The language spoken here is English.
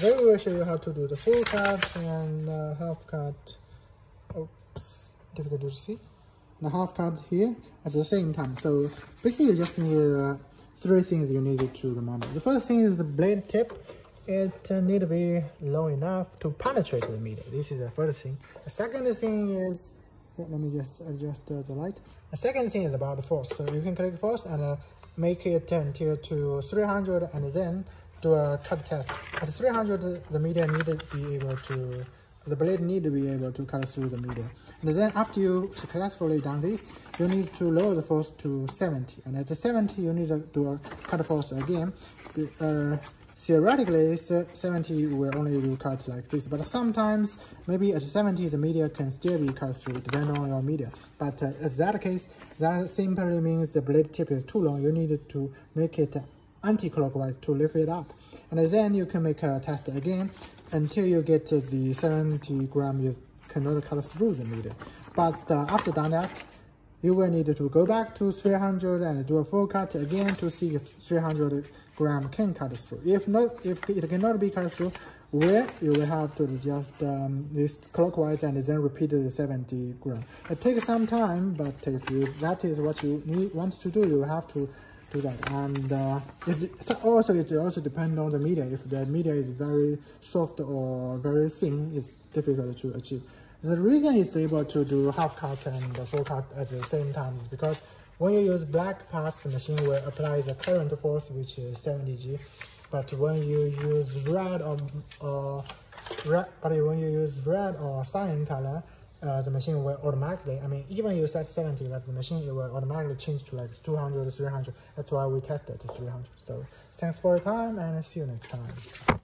Today we will show you how to do the full cut and uh, half cut. Oops, difficult to see. The half cut here at the same time. So basically just need uh, three things you need to remember. The first thing is the blade tip. It uh, need to be long enough to penetrate the media. This is the first thing. The second thing is, let me just adjust uh, the light. The second thing is about the force. So you can click force and uh, make it until to 300 and then do a cut test. At 300, the media need to be able to, the blade need to be able to cut through the media. And then after you successfully done this, you need to lower the force to 70. And at 70, you need to do a cut force again. Uh, theoretically 70 will only do cut like this but sometimes maybe at 70 the media can still be cut through depending on your media but uh, in that case that simply means the blade tip is too long you need to make it anti-clockwise to lift it up. And then you can make a test again until you get the 70 gram you cannot cut through the media. But uh, after done that, you will need to go back to 300 and do a full cut again to see if 300 gram can cut through. If not, if it cannot be cut through, where you will have to adjust um, this clockwise and then repeat the 70 gram. It takes some time, but if you that is what you need want to do, you have to that. And uh, it, also it also depends on the media. If the media is very soft or very thin, it's difficult to achieve. The reason it's able to do half cut and full cut at the same time is because when you use black pass, the machine will apply the current force, which is 70 G. But when you use red or, or red, but when you use red or cyan color, uh, the machine will automatically, I mean, even you set 70, but the machine it will automatically change to like 200, 300. That's why we tested 300. So thanks for your time and see you next time.